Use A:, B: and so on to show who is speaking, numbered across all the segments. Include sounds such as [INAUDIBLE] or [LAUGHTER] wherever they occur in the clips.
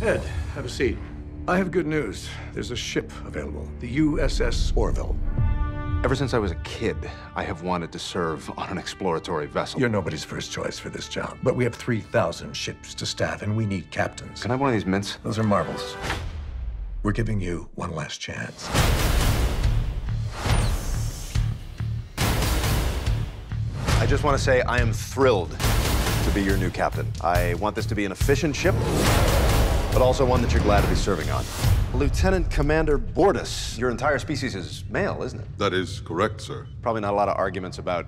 A: Ed, have a seat. I have good news. There's a ship available, the USS Orville.
B: Ever since I was a kid, I have wanted to serve on an exploratory vessel.
A: You're nobody's first choice for this job, but we have 3,000 ships to staff, and we need captains.
B: Can I have one of these mints?
A: Those are marbles. We're giving you one last chance.
C: I just want to say I am thrilled to be your new captain. I want this to be an efficient ship, but also one that you're glad to be serving on. Lieutenant Commander Bortus, your entire species is male, isn't it?
D: That is correct, sir.
C: Probably not a lot of arguments about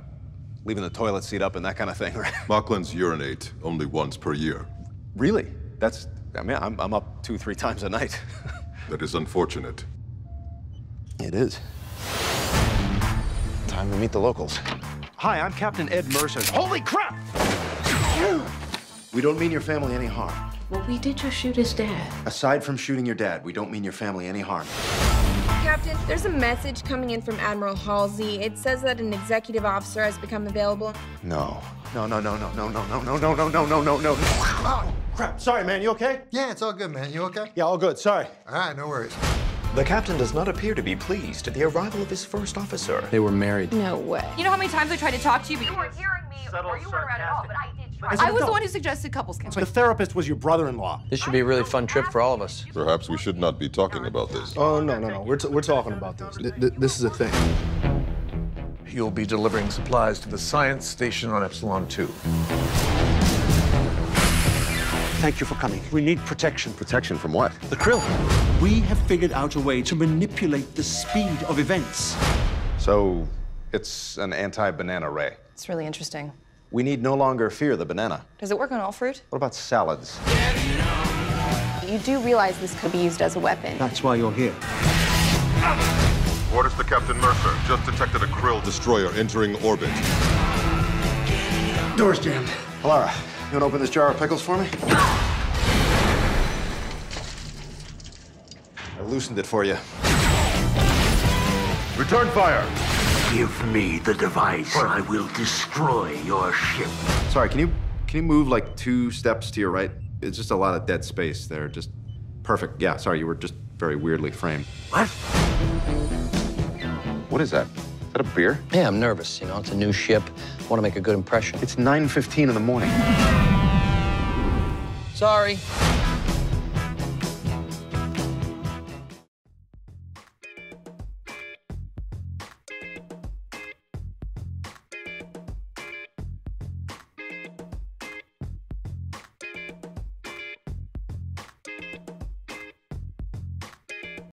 C: leaving the toilet seat up and that kind of thing, [LAUGHS] right?
D: Moclans urinate only once per year.
C: Really? That's, I mean, I'm, I'm up two, three times a night. [LAUGHS]
D: That is unfortunate.
C: it is. Time to meet the locals. Hi, I'm Captain Ed Mercer. Holy crap! We don't mean your family any harm.
E: Well, we did just shoot his dad.
C: Aside from shooting your dad, we don't mean your family any harm.
F: Captain, there's a message coming in from Admiral Halsey. It says that an executive officer has become available.
C: No. No, no, no, no, no, no, no, no, no, no, no, no, no, no. Oh, crap. Sorry, man. You okay?
G: Yeah, it's all good, man. You okay?
C: Yeah, all good. Sorry.
G: All right, no worries.
H: The captain does not appear to be pleased at the arrival of his first officer.
B: They were married.
F: No way.
I: You know how many times I tried to talk to you, but
F: You weren't hearing me, or you weren't around at all, but I did try.
I: I was the one who suggested couples counseling.
C: The therapist was your brother-in-law.
J: This should be a really fun trip for all of us.
D: Perhaps we should not be talking about this.
K: Oh, no, no, no. We're, t- we're talking about this. Th- th- this is a thing.
A: You'll be delivering supplies to the science station on Epsilon 2.
L: Thank you for coming. We need protection.
C: Protection from what?
L: The krill. We have figured out a way to manipulate the speed of events.
C: So, it's an anti-banana ray.
I: It's really interesting.
C: We need no longer fear the banana.
I: Does it work on all fruit?
C: What about salads?
F: You do realize this could be used as a weapon.
L: That's why you're here.
D: Orders to Captain Mercer. Just detected a krill destroyer entering orbit.
L: Door's jammed.
C: Alara, you want to open this jar of pickles for me? I loosened it for you.
D: Return fire!
L: Give me the device, or I will destroy your ship.
C: Sorry, can you can you move like two steps to your right? It's just a lot of dead space there. Just perfect. Yeah, sorry, you were just very weirdly framed.
L: What?
B: What is that? Is that a beer?
J: Yeah, I'm nervous. You know, it's a new ship. I want to make a good impression.
C: It's 9:15 in the morning.
J: Sorry.